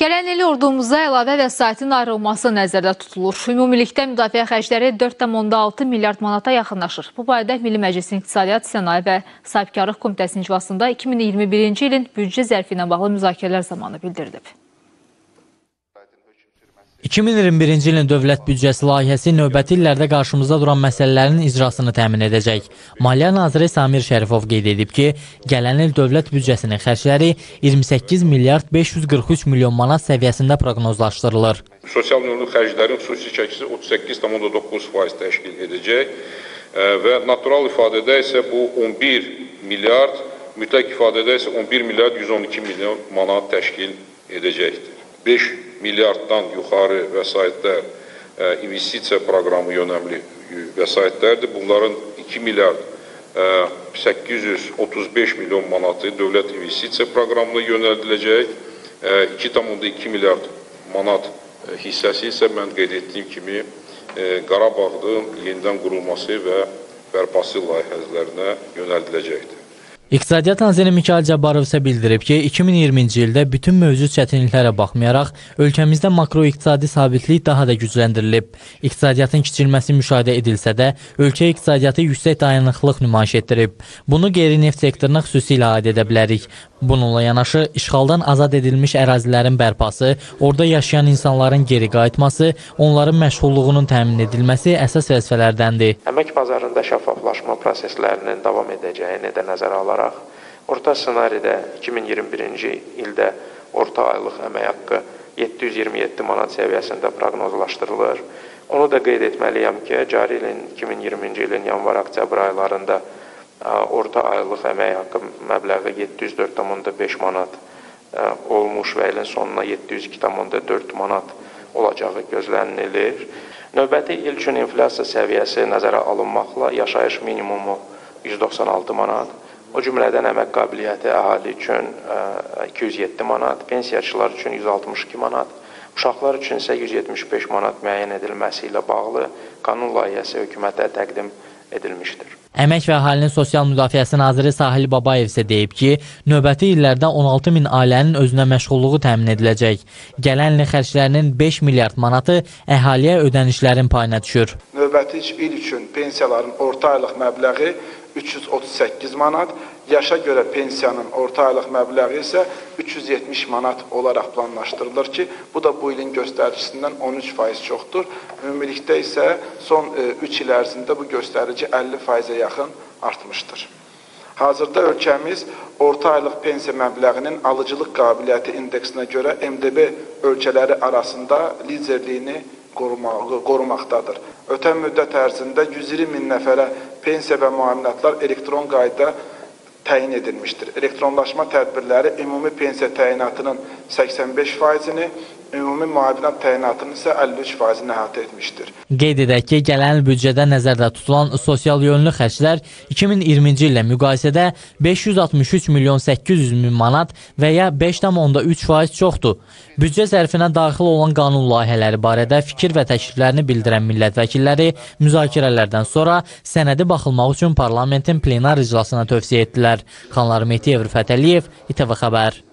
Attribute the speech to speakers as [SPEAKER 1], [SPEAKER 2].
[SPEAKER 1] Gələn il ordumuza əlavə vəsaitin ayrılması nəzərdə tutulur. Ümumilikdə müdafiə xərcləri 4,6 milyard manata yaxınlaşır. Bu barədə Milli Məclisin İqtisadiyyat, Sənaye və Sahibkarlıq Komitəsinin iclasında 2021-ci ilin büdcə zərfi ilə bağlı müzakirələr zamanı bildirilib.
[SPEAKER 2] 2021-ci ilin dövlət büdcəsi layihəsi növbəti illərdə qarşımızda duran məsələlərin icrasını təmin edəcək. Maliyyə naziri Samir Şərifov qeyd edib ki, gələn il dövlət büdcəsinin xərcləri 28 milyard 543 milyon manat səviyyəsində proqnozlaşdırılır.
[SPEAKER 3] Sosial ünumlu xərclərin xüsusi çəkisi 38,9% təşkil edəcək e, və natural ifadədə isə bu 11 milyard, mütləq ifadədə isə 11 milyard 112 milyon manat təşkil edəcəkdir. 5 milyarddan yuxarı vəsaitlər e, investisiya proqramı yönəmli vəsaitlərdir. Bunların 2 milyard 835 e, milyon manatı dövlət investisiya proqramına yönəldiləcək. 2,2 e, milyard manat hissəsi isə mən qeyd etdiyim kimi Qarabağdın yenidən qurulması və bərpası layihələrinə yönəldiləcəkdir.
[SPEAKER 2] İqtisadiyyat naziri Mikayıl Cabbarov isə bildirib ki, 2020-ci ildə bütün mövcud çətinliklərə baxmayaraq, ölkəmizdə makroiqtisadi sabitlik daha da gücləndirilib. İqtisadiyyatın kiçilməsi müşahidə edilsə də, ölkə iqtisadiyyatı yüksək dayanıqlıq nümayiş etdirib. Bunu qeyri-neft sektoruna xüsusilə aid edə bilərik. Bununla yanaşı, işğaldan azad edilmiş ərazilərin bərpası, orada yaşayan insanların geri qayıtması, onların məşğulluğunun təmin edilməsi əsas vəzifələrdəndir.
[SPEAKER 4] Əmək bazarında şəffaflaşma proseslərinin davam edəcəyini də nəzərə alaraq, orta ssenaridə 2021-ci ildə orta aylıq əmək haqqı 727 manat səviyyəsində proqnozlaşdırılır. Onu da qeyd etməliyəm ki, cari ilin 2020-ci ilin yanvar-oktyabr aylarında orta aylıq əmək haqqı məbləği 704,5 manat olmuş və ilin sonuna 702,4 manat olacağı gözlənilir. Növbəti il üçün inflyasiya səviyyəsi nəzərə alınmaqla yaşayış minimumu 196 manat, o cümlədən əmək qabiliyyəti əhali üçün 207 manat, pensiyaçılar üçün 162 manat, uşaqlar üçün isə 175 manat müəyyən edilməsi ilə bağlı qanun layihəsi hökumətə təqdim edilmişdir.
[SPEAKER 2] Əmək və Əhalinin Sosial Müdafiəsi naziri Sahil Babayev isə deyib ki, növbəti illərdə 16 min ailənin özünə məşğulluğu təmin ediləcək. Gələn ilin xərclərinin 5 milyard manatı əhaliyə ödənişlərin payına düşür.
[SPEAKER 5] Növbəti il üçün pensiyaların orta aylıq məbləği 338 manat, yaşa görə pensiyanın orta aylıq məbləği isə 370 manat olaraq planlaşdırılır ki, bu da bu ilin göstəricisindən 13% çoxdur. Ümumilikdə isə son 3 e, il ərzində bu göstərici 50%-ə yaxın artmışdır. Hazırda ölkəmiz orta aylıq pensiya məbləğinin alıcılıq qabiliyyəti indeksinə görə MDB ölkələri arasında liderliyini qorumaqdadır. Ötən müddət ərzində 120 min nəfərə pensiya və müavinətlər elektron qaydada təyin edilmişdir. Elektronlaşma tədbirləri ümumi pensiya təyinatının 85%-ni, ümumi müavinət təyinatının isə 53%-ni əhatə etmişdir.
[SPEAKER 2] Qeyd edək ki, gələn büdcədə nəzərdə tutulan sosial yönlü xərclər 2020-ci illə müqayisədə 563 milyon 800 min manat və ya 5,3% çoxdur. Büdcə zərfinə daxil olan qanun layihələri barədə fikir və təkliflərini bildirən millət vəkilləri müzakirələrdən sonra sənədi baxılmaq üçün parlamentin plenar iclasına tövsiyə etdilər. Xanlar Mehdiyev, Rüfət Əliyev, İTV Xəbər.